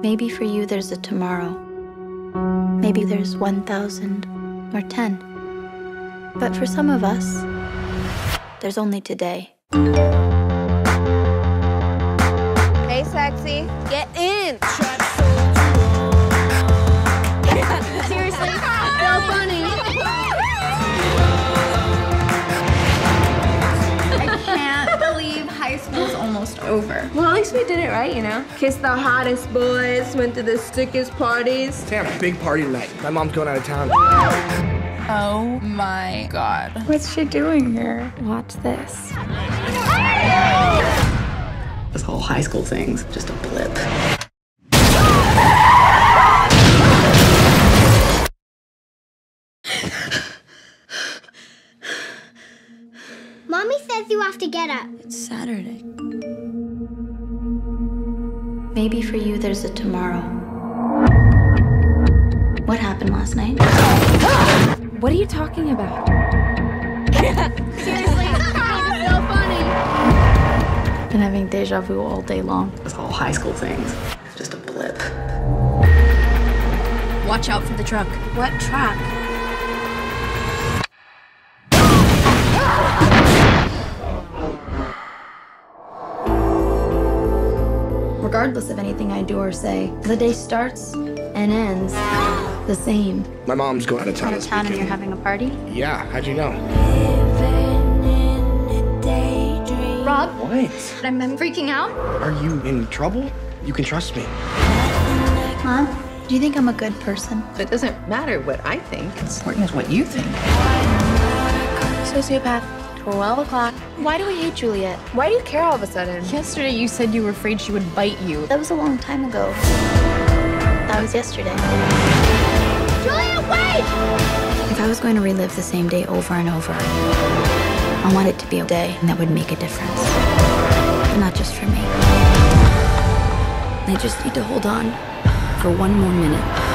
Maybe for you there's a tomorrow. Maybe there's 1,000 or 10. But for some of us, there's only today. Hey, sexy. Get in. Over. Well, at least we did it right, you know? Kissed the hottest boys, went to the sickest parties. Damn, big party tonight. My mom's going out of town. Oh my god. What's she doing here? Watch this. This whole high school thing's just a blip. Mommy says you have to get up. It's Saturday. Maybe for you there's a tomorrow. What happened last night? What are you talking about? Seriously, so funny. Been having deja vu all day long. It's all high school thing's just a blip. Watch out for the truck. What truck? Regardless of anything I do or say, the day starts and ends the same. My mom's going out of town Out of town and you're having a party? Yeah, how'd you know? Rob, What? I'm, I'm freaking out. Are you in trouble? You can trust me. Mom, do you think I'm a good person? It doesn't matter what I think. It's important is what you think. Sociopath. 12 o'clock. Why do we hate Juliet? Why do you care all of a sudden? Yesterday you said you were afraid she would bite you. That was a long time ago. That was yesterday. Juliet, wait! If I was going to relive the same day over and over, I want it to be a day that would make a difference. But not just for me. I just need to hold on for one more minute.